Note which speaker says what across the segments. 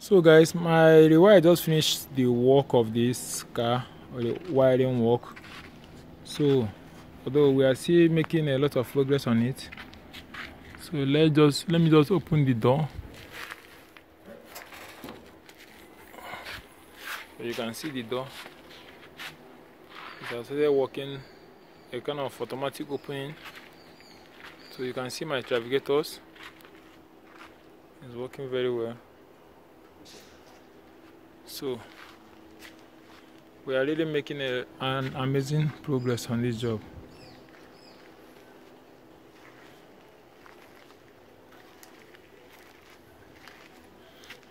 Speaker 1: so guys my rewire just finished the work of this car or the wiring work. So although we are still making a lot of progress on it so let's just let me just open the door. So you can see the door. It has started working a kind of automatic opening. So you can see my navigators it's working very well so we are really making a, an amazing progress on this job.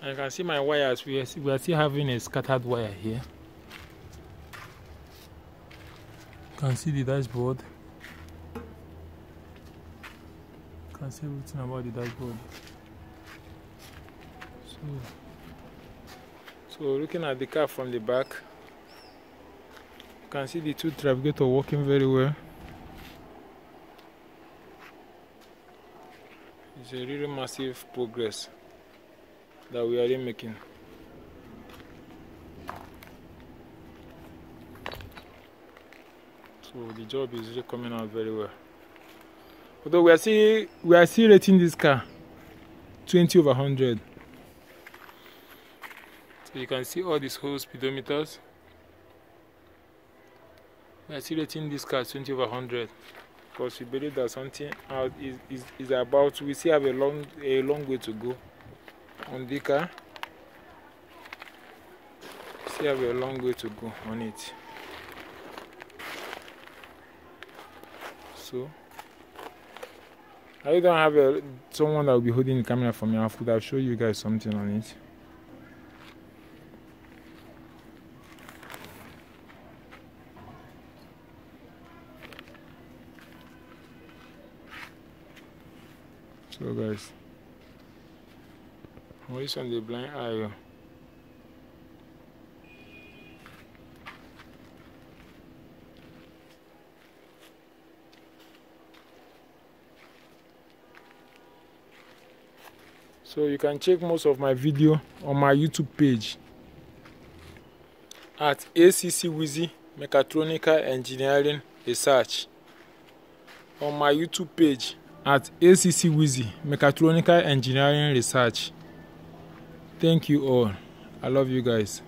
Speaker 1: You can see my wires. We are, we are still having a scattered wire here. You can see the dashboard. You can see everything about the dashboard. So so looking at the car from the back you can see the two navigator working very well. It's a really massive progress that we are making. So the job is really coming out very well. Although we are still we are still rating this car 20 over 100 so you can see all these whole speedometers we are still rating this car 20 over 100 because we believe that something out is, is, is about we still have a long a long way to go on the car still have a long way to go on it so I don't have a, someone that will be holding the camera for me. I would have show you guys something on it. So guys, always on the blind eye. So you can check most of my video on my YouTube page at ACC Whizzy Mechatronical Engineering Research. On my YouTube page at ACC Wizzy Mechatronical Engineering Research. Thank you all. I love you guys.